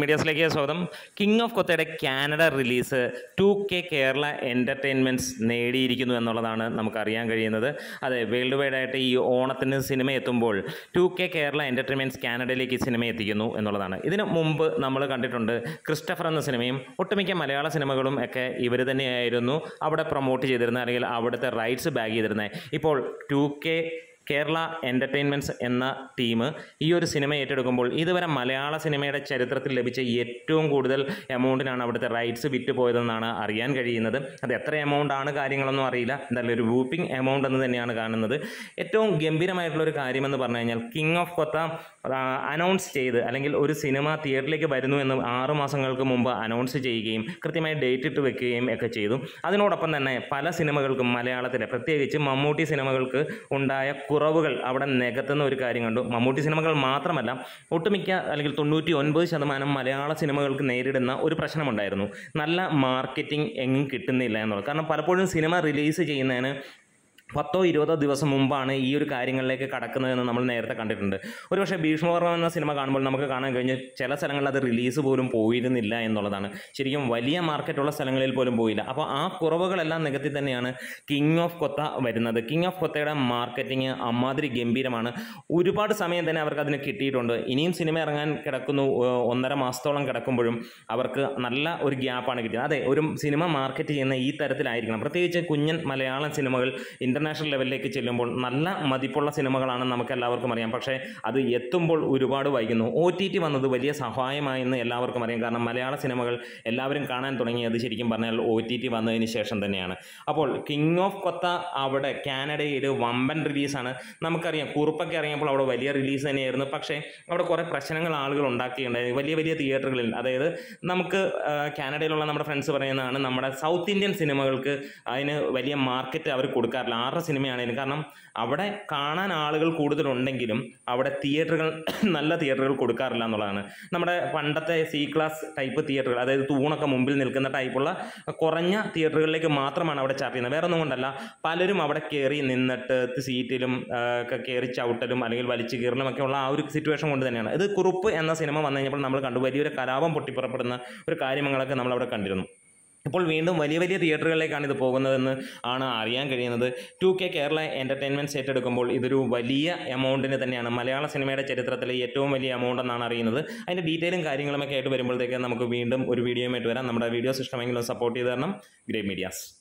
മീഡിയാസിലേക്ക് സ്വാഗതം. King of കൊത്തയുടെ Canada release two K Kerala entertainments നേടിയിരിക്കുന്നു എന്നുള്ളതാണ് നമുക്കറിയാൻ കഴിയുന്നത്. അതെ വേൾഡ് വൈഡ് ആയിട്ട് ഈ ഓണത്തിന് സിനിമ എത്തുമ്പോൾ ടു കെ കേരള എന്റർടൈൻമെന്റ്സ് കാനഡയിലേക്ക് സിനിമ എത്തിക്കുന്നു എന്നുള്ളതാണ്. ഇതിന് മുമ്പ് നമ്മൾ കണ്ടിട്ടുണ്ട് ക്രിസ്റ്റഫർ എന്ന സിനിമയും ഒട്ടുമിക്ക മലയാള സിനിമകളും ഒക്കെ ഇവർ തന്നെയായിരുന്നു അവിടെ പ്രൊമോട്ട് ചെയ്തിരുന്നത് അല്ലെങ്കിൽ അവിടുത്തെ റൈറ്റ്സ് ബാഗ് ചെയ്തിരുന്നത്. ഇപ്പോൾ ടു കെ കേരള എന്റർടൈൻമെന്റ്സ് എന്ന ടീം ഈ ഒരു സിനിമ ഏറ്റെടുക്കുമ്പോൾ ഇതുവരെ മലയാള സിനിമയുടെ ചരിത്രത്തിൽ ലഭിച്ച ഏറ്റവും കൂടുതൽ എമൗണ്ടിനാണ് അവിടുത്തെ റൈറ്റ്സ് വിറ്റ് പോയതെന്നാണ് അറിയാൻ കഴിയുന്നത്. അത് എത്ര എമൗണ്ട് ആണ് കാര്യങ്ങളൊന്നും അറിയില്ല. എന്തായാലും ഒരു വൂപ്പിംഗ് എമൗണ്ട് എന്ന് തന്നെയാണ് കാണുന്നത്. ഏറ്റവും ഗംഭീരമായിട്ടുള്ള ഒരു കാര്യമെന്ന് പറഞ്ഞു കഴിഞ്ഞാൽ കിങ് ഓഫ് കൊത്ത അനൗൺസ് ചെയ്ത് അല്ലെങ്കിൽ ഒരു സിനിമ തിയേറ്ററിലേക്ക് വരുന്നു എന്ന് ആറു മാസങ്ങൾക്ക് മുമ്പ് അനൗൺസ് ചെയ്യുകയും കൃത്യമായ ഡേറ്റ് ഇട്ട് വെക്കുകയും ഒക്കെ ചെയ്തു. അതിനോടൊപ്പം തന്നെ പല സിനിമകൾക്കും മലയാളത്തിലെ പ്രത്യേകിച്ച് മമ്മൂട്ടി സിനിമകൾക്ക് ഉണ്ടായ കുറവുകൾ അവിടെ നികത്തുന്ന ഒരു കാര്യം കണ്ടു. മമ്മൂട്ടി സിനിമകൾ മാത്രമല്ല ഒട്ടുമിക്ക അല്ലെങ്കിൽ തൊണ്ണൂറ്റി ഒൻപത് ശതമാനം മലയാള സിനിമകൾക്ക് നേരിടുന്ന ഒരു പ്രശ്നമുണ്ടായിരുന്നു. നല്ല മാർക്കറ്റിംഗ് എങ്ങും കിട്ടുന്നില്ല എന്നുള്ളത്. കാരണം പലപ്പോഴും സിനിമ റിലീസ് ചെയ്യുന്നതിന് പത്തോ ഇരുപതോ ദിവസം മുമ്പാണ് ഈ ഒരു കാര്യങ്ങളിലേക്ക് കടക്കുന്നതെന്ന് നമ്മൾ നേരത്തെ കണ്ടിട്ടുണ്ട്. ഒരുപക്ഷെ ഭീഷ്മവർമ്മ എന്ന സിനിമ കാണുമ്പോൾ നമുക്ക് കാണാൻ കഴിഞ്ഞ് ചില സ്ഥലങ്ങളിൽ അത് റിലീസ് പോലും പോയിരുന്നില്ല എന്നുള്ളതാണ്. ശരിക്കും വലിയ മാർക്കറ്റുള്ള സ്ഥലങ്ങളിൽ പോലും പോയില്ല. അപ്പോൾ ആ കുറവുകളെല്ലാം നികത്തി തന്നെയാണ് കിങ് ഓഫ് കൊത്ത വരുന്നത്. കിങ് ഓഫ് കൊത്തയുടെ മാർക്കറ്റിംഗ് അമ്മാതിരി ഗംഭീരമാണ്. ഒരുപാട് സമയം തന്നെ അവർക്ക് അതിന് കിട്ടിയിട്ടുണ്ട്. ഇനിയും സിനിമ ഇറങ്ങാൻ കിടക്കുന്നു ഒന്നര മാസത്തോളം കിടക്കുമ്പോഴും അവർക്ക് നല്ല ഒരു ഗ്യാപ്പാണ് കിട്ടിയത്. അതെ ഒരു സിനിമ മാർക്കറ്റ് ചെയ്യുന്ന ഈ തരത്തിലായിരിക്കണം. പ്രത്യേകിച്ച് കുഞ്ഞൻ മലയാളം സിനിമകൾ ഇന്റർനാഷണൽ ലെവലിലേക്ക് ചെല്ലുമ്പോൾ നല്ല മതിപ്പുള്ള സിനിമകളാണ് നമുക്ക് എല്ലാവർക്കും അറിയാം. പക്ഷേ അത് എത്തുമ്പോൾ ഒരുപാട് വൈകുന്നു. ഒ ടി ടി വന്നത് വലിയ സഹായമായെന്ന് എല്ലാവർക്കും അറിയാം. കാരണം മലയാള സിനിമകൾ എല്ലാവരും കാണാൻ തുടങ്ങിയത് ശരിക്കും പറഞ്ഞാൽ ഒ ടി ടി വന്നതിന് ശേഷം തന്നെയാണ്. അപ്പോൾ കിങ് ഓഫ് കൊത്ത അവിടെ കാനഡയിൽ വമ്പൻ റിലീസാണ്. നമുക്കറിയാം കുറുപ്പൊക്കെ അറിയുമ്പോൾ അവിടെ വലിയ റിലീസ് തന്നെയായിരുന്നു. പക്ഷേ അവിടെ കുറേ പ്രശ്നങ്ങൾ ആളുകൾ ഉണ്ടാക്കിയിട്ടുണ്ടായി വലിയ വലിയ തിയേറ്ററുകളിൽ. അതായത് നമുക്ക് കാനഡയിലുള്ള നമ്മുടെ ഫ്രണ്ട്സ് പറയുന്നതാണ് നമ്മുടെ സൗത്ത് ഇന്ത്യൻ സിനിമകൾക്ക് അതിന് വലിയ മാർക്കറ്റ് അവർ കൊടുക്കാറില്ല. ആരുടെ സിനിമയാണെങ്കിലും കാരണം അവിടെ കാണാൻ ആളുകൾ കൂടുതലുണ്ടെങ്കിലും അവിടെ തിയേറ്ററുകൾ നല്ല തിയേറ്ററുകൾ കൊടുക്കാറില്ല എന്നുള്ളതാണ്. നമ്മുടെ പണ്ടത്തെ സി ക്ലാസ് ടൈപ്പ് തിയേറ്ററുകൾ അതായത് തൂണൊക്കെ മുമ്പിൽ നിൽക്കുന്ന ടൈപ്പുള്ള കുറഞ്ഞ തിയേറ്ററുകളിലേക്ക് മാത്രമാണ് അവിടെ ചാർട്ട് ചെയ്യുന്നത്. വേറെ ഒന്നും കൊണ്ടല്ല പലരും അവിടെ കയറി നിന്നിട്ട് സീറ്റിലും ഒക്കെ കയറി ചവിട്ടലും അല്ലെങ്കിൽ വലിച്ചു കീറലും ഒക്കെ ഉള്ള ആ ഒരു സിറ്റുവേഷൻ കൊണ്ട് തന്നെയാണ്. ഇത് കുറുപ്പ് എന്ന സിനിമ വന്നു കഴിഞ്ഞപ്പോൾ നമ്മൾ കണ്ടു. വലിയൊരു കലാപം പൊട്ടിപ്പുറപ്പെടുന്ന ഒരു കാര്യങ്ങളൊക്കെ നമ്മൾ അവിടെ കണ്ടിരുന്നു. ഇപ്പോൾ വീണ്ടും വലിയ വലിയ തിയേറ്ററുകളിലേക്കാണ് ഇത് പോകുന്നതെന്ന് ആണ് അറിയാൻ കഴിയുന്നത്. ടു കെ കേരള എന്റർടൈൻമെന്റ്സ് ഏറ്റെടുക്കുമ്പോൾ ഇതൊരു വലിയ എമൗണ്ടിന് തന്നെയാണ്. മലയാള സിനിമയുടെ ചരിത്രത്തിലെ ഏറ്റവും വലിയ എമൗണ്ട് എന്നാണ് അറിയുന്നത്. അതിന്റെ ഡീറ്റെയിലും കാര്യങ്ങളുമൊക്കെ ആയിട്ട് വരുമ്പോഴത്തേക്ക് നമുക്ക് വീണ്ടും ഒരു വീഡിയോയുമായിട്ട് വരാം. നമ്മുടെ വീഡിയോസ് ഇഷ്ടമെങ്കിലും സപ്പോർട്ട് ചെയ്ത് തരണം. Grey medias